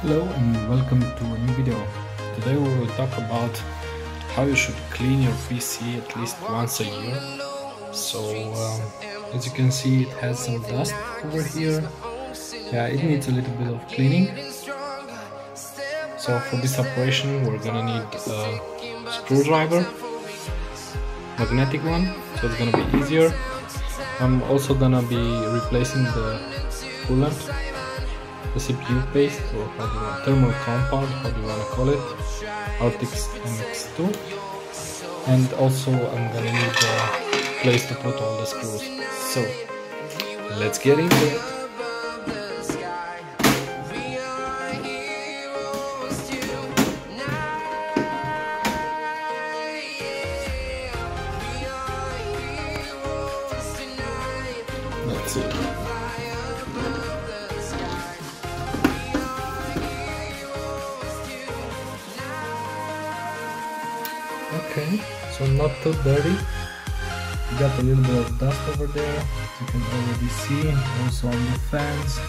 Hello and welcome to a new video. Today we will talk about how you should clean your PC at least once a year. So um, as you can see it has some dust over here. Yeah, it needs a little bit of cleaning. So for this operation we're gonna need a screwdriver, magnetic one, so it's gonna be easier. I'm also gonna be replacing the coolant CPU paste or how do you want, thermal compound, how do you want to call it, Arctic MX2 and also I'm gonna need a place to put all the screws. So let's get into it. Not too dirty. Got a little bit of dust over there you can already see also on the fans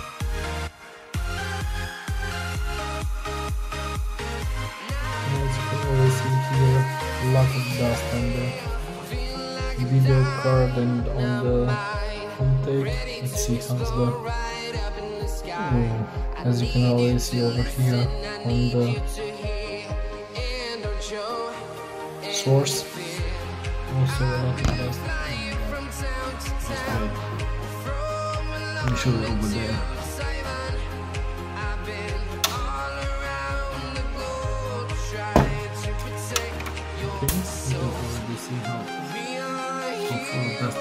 as you can always see here a lot of dust on the video card and on the tape. Let's see how's the oh, as you can already see over here on the source. Also a lot of dust. Let me show you over there.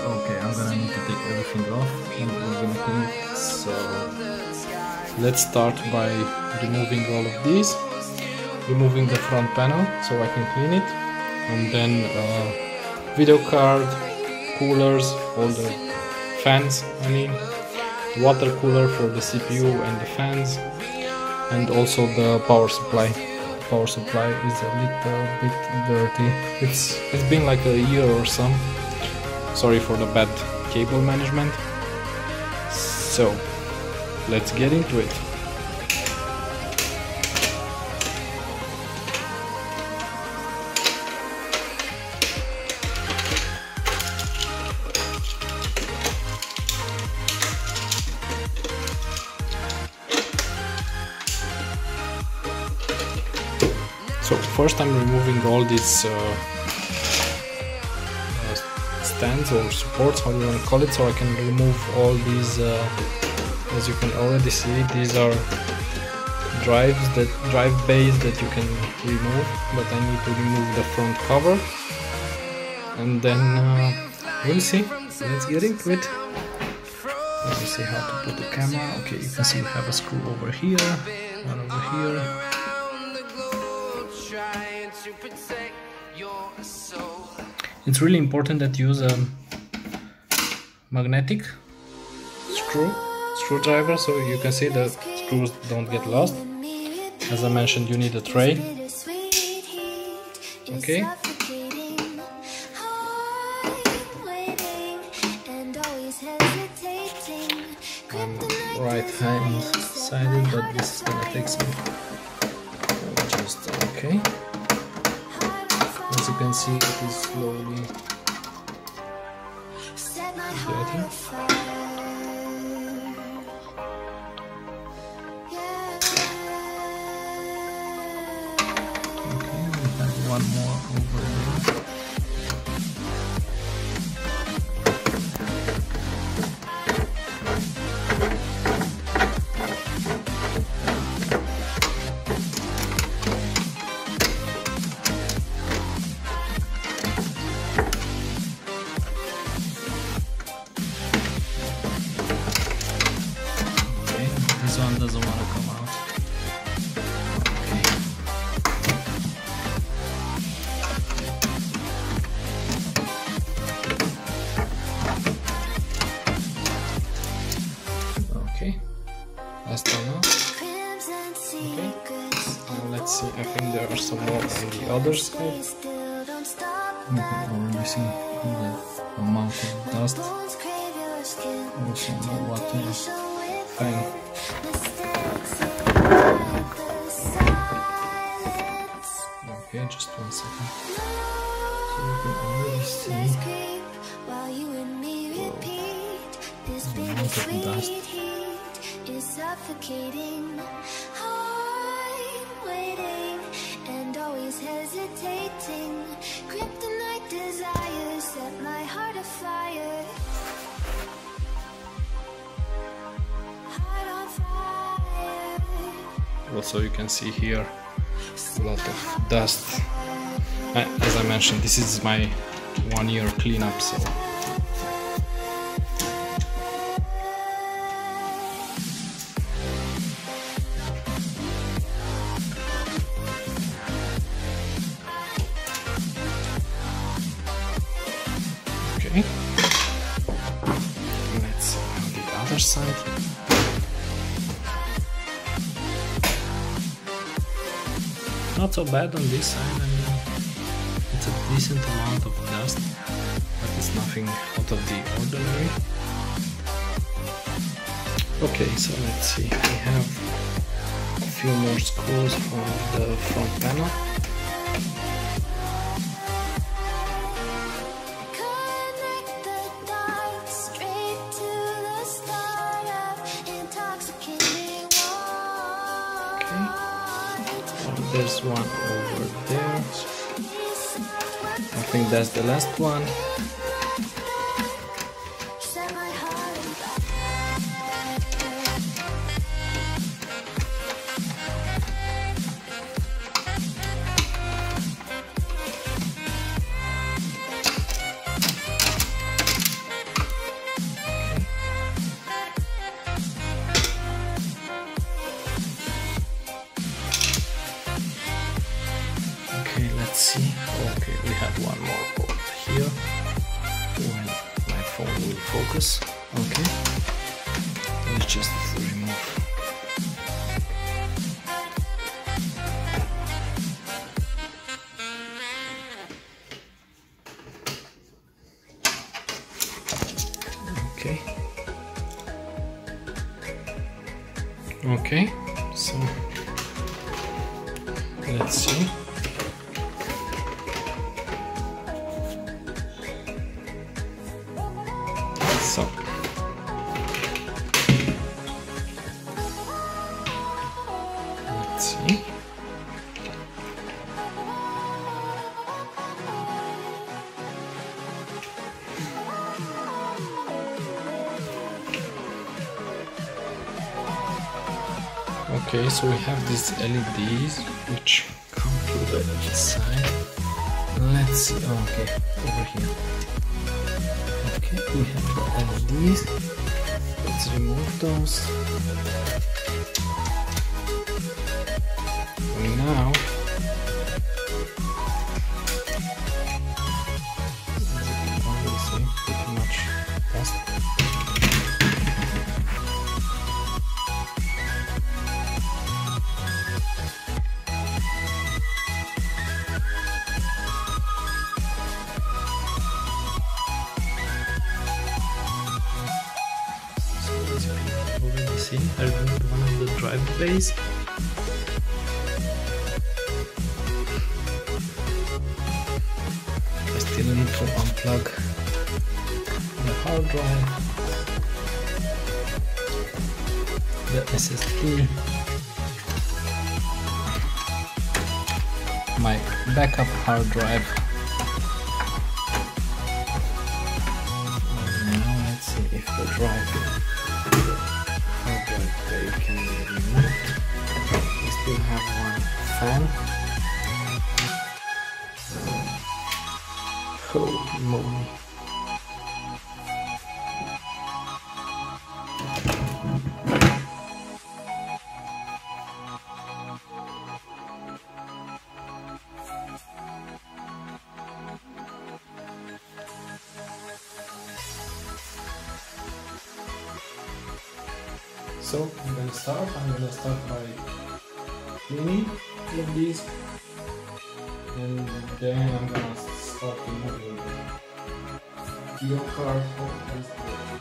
Okay, I'm gonna need to take everything off and we're gonna clean it. So let's start by removing all of these removing the front panel so I can clean it and then uh, video card coolers all the fans I mean water cooler for the CPU and the fans and also the power supply. Power supply is a little bit dirty. It's it's been like a year or some. Sorry for the bad cable management. So let's get into it first I'm removing all these uh, uh, stands or supports, how you want to call it, so I can remove all these, uh, as you can already see, these are drives that drive bays that you can remove, but I need to remove the front cover, and then uh, we'll see. Let's get into it. Let me see how to put the camera. Okay, you can see we have a screw over here, one over here it's really important that you use a magnetic screw screwdriver so you can see the screws don't get lost. As I mentioned you need a tray. Okay. I'm right hand sided but this is gonna take some see it? is slowly getting see the of dust. Also the water fan. Okay, just one second. So you can already see the amount of dust. suffocating. I'm waiting and always hesitating. Kryptonite Also, you can see here a lot of dust. As I mentioned, this is my one year cleanup, so Let's on the other side. Not so bad on this side, I mean, it's a decent amount of dust, but it's nothing out of the ordinary. Okay, so let's see, we have a few more screws for the front panel. Think that's the last one. Okay, so let's see. Okay, so we have these LEDs which come to the inside. Let's see. Oh, okay, over here. Okay, we have the LEDs. Let's remove those. Driveways. I still need to unplug the hard drive, the SSD, my backup hard drive. Now let's see if the drive fan. Holy moly. So I'm gonna start. I'm gonna start by cleaning of these, and then I'm gonna start removing the video card.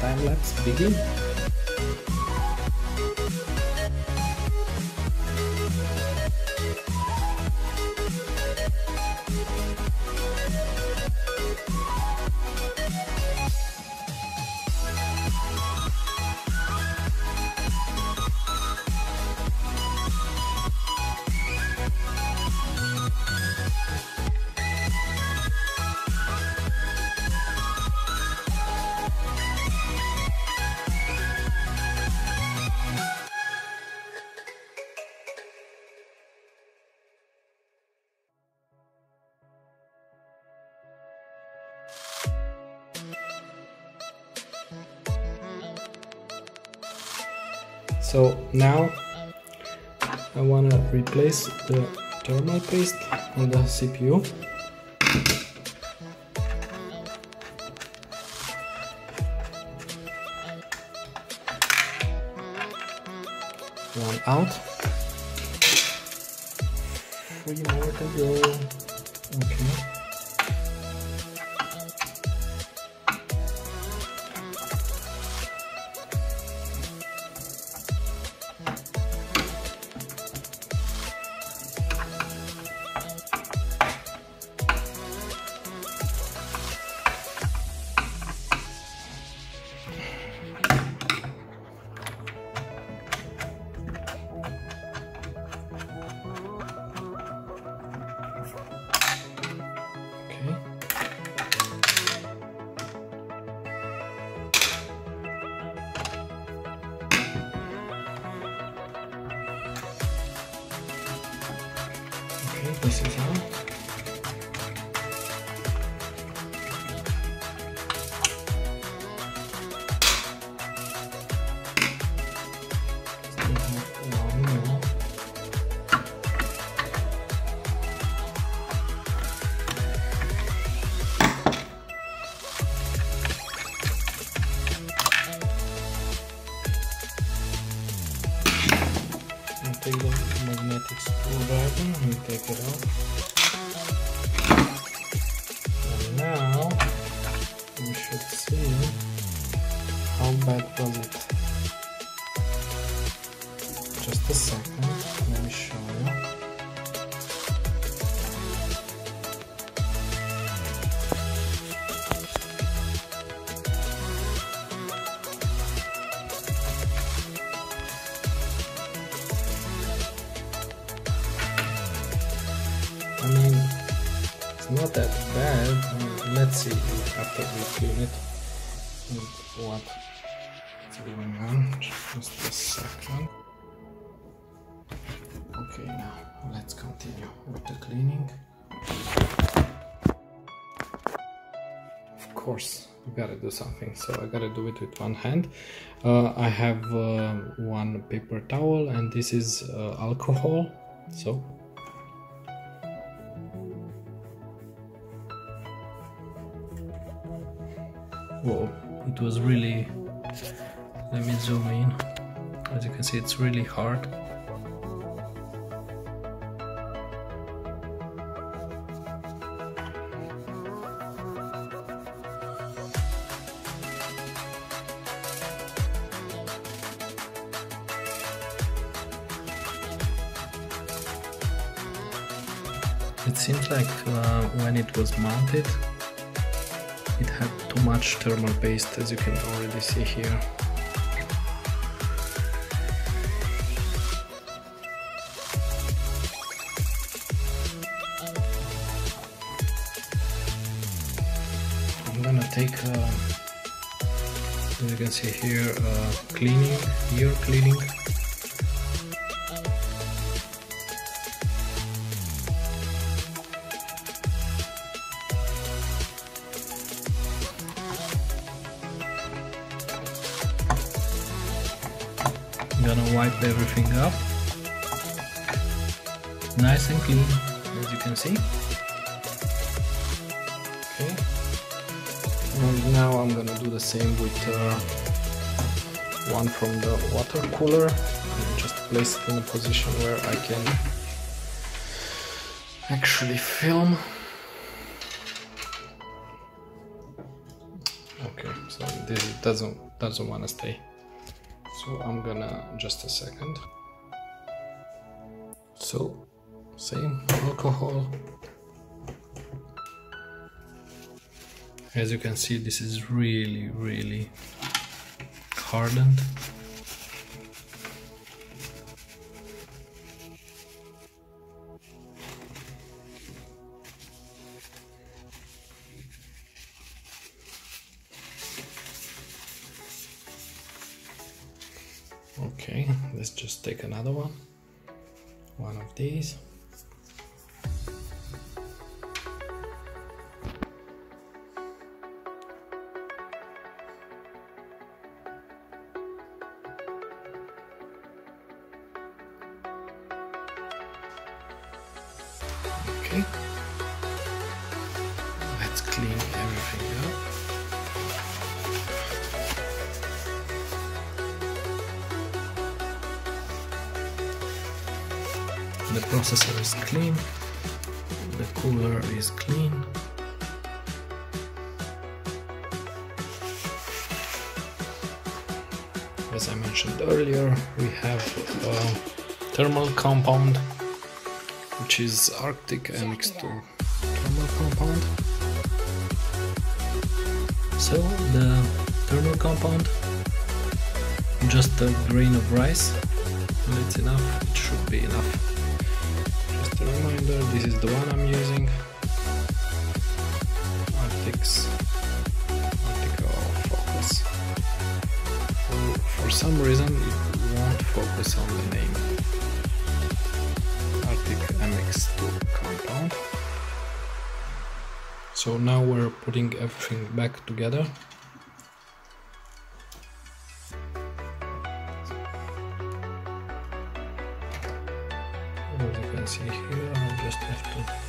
Time lapse begin. So now I want to replace the thermal paste on the CPU. One out. Three more to go. Okay. Not that bad. Let's see after we clean it and what's going on. Just a second. Okay, now let's continue with the cleaning. Of course, you gotta do something, so I gotta do it with one hand. Uh, I have uh, one paper towel, and this is uh, alcohol. So Whoa, it was really. Let me zoom in. As you can see, it's really hard. It seems like uh, when it was mounted, much thermal paste as you can already see here. I'm gonna take, uh, as you can see here, uh, cleaning, ear cleaning. Gonna wipe everything up. Nice and clean, as you can see. Okay. And now I'm gonna do the same with uh, one from the water cooler. And just place it in a position where I can actually film. Okay, so this doesn't doesn't want to stay. So I'm gonna just a second. So same alcohol. As you can see, this is really, really hardened. Okay, let's just take another one. One of these. Cooler is clean. As I mentioned earlier, we have a thermal compound which is Arctic MX2 thermal compound. So the thermal compound, just a grain of rice, and it's enough. It should be enough. This is the one I'm using. Arctic's Arctic oh, focus. For, for some reason, it won't focus on the name. Arctic MX2 compound. So now we're putting everything back together. As you see just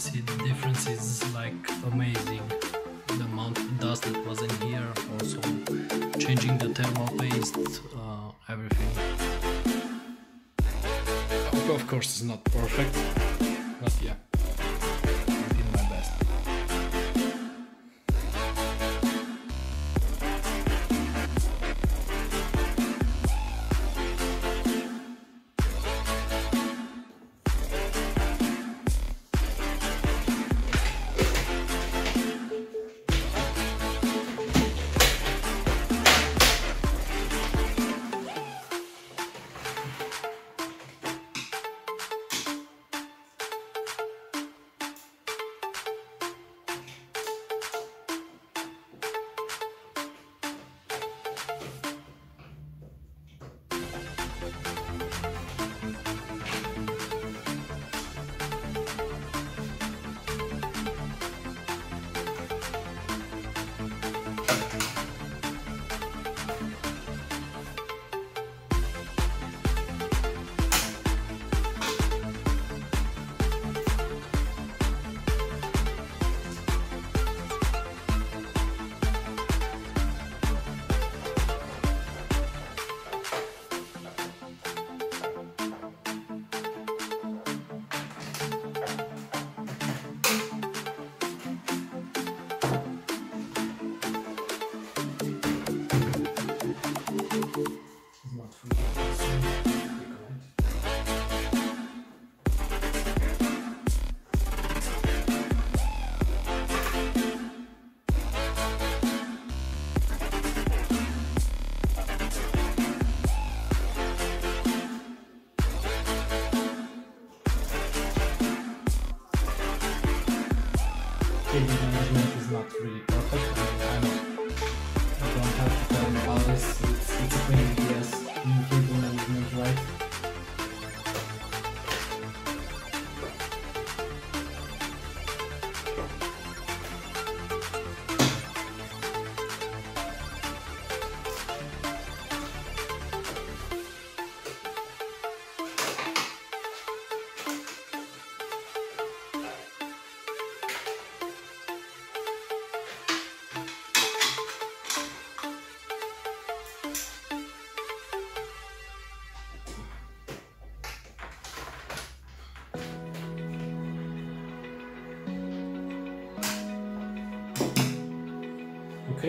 see the difference is like amazing. The amount of dust that was in here, also changing the thermal paste, uh, everything. Of course, it's not perfect, but yeah,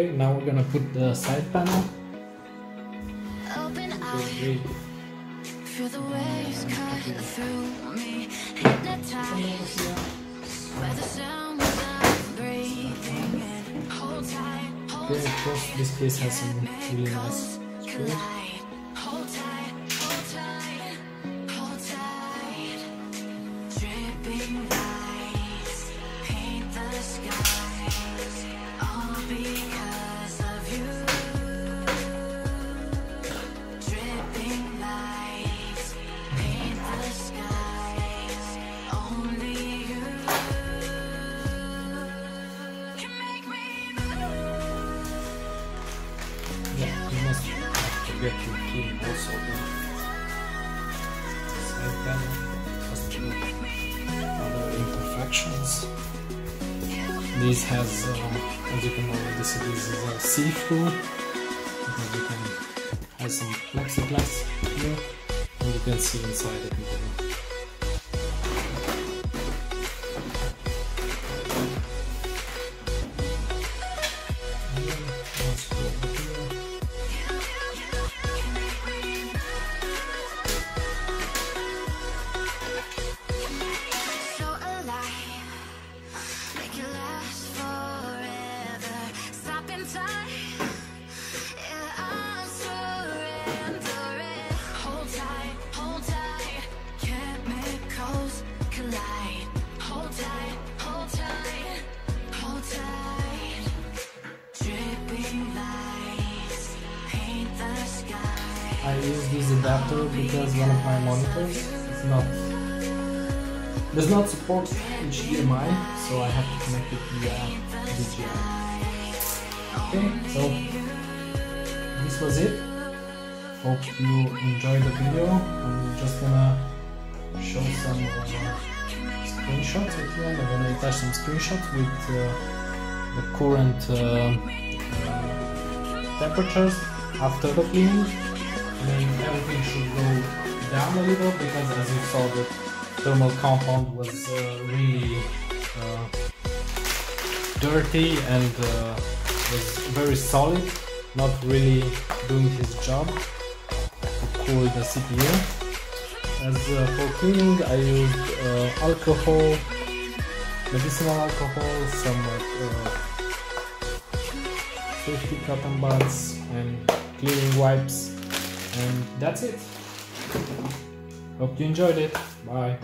Okay, now we're gonna put the side panel. Open Okay, feel the waves um, cut through me, hypnotized. By the sounds I'm breathing in. Hold tight, hold Okay, of course, this case has some really nice see-through because you can have some plexiglass here. And you can see inside the adapter because one of my monitors is not does not support HDMI, so I have to connect it via VGA. Okay, so this was it. Hope you enjoyed the video. I'm just gonna show some uh, screenshots at the end. I'm gonna attach some screenshots with uh, the current uh, temperatures after the cleaning. Mean, everything should go down a little because as you saw the thermal compound was uh, really uh, dirty and uh, was very solid, not really doing his job to cool the CPU. As uh, for cleaning, I used uh, alcohol, medicinal alcohol, some uh, safety cotton buds, and cleaning wipes, and that's it. Hope you enjoyed it. Bye.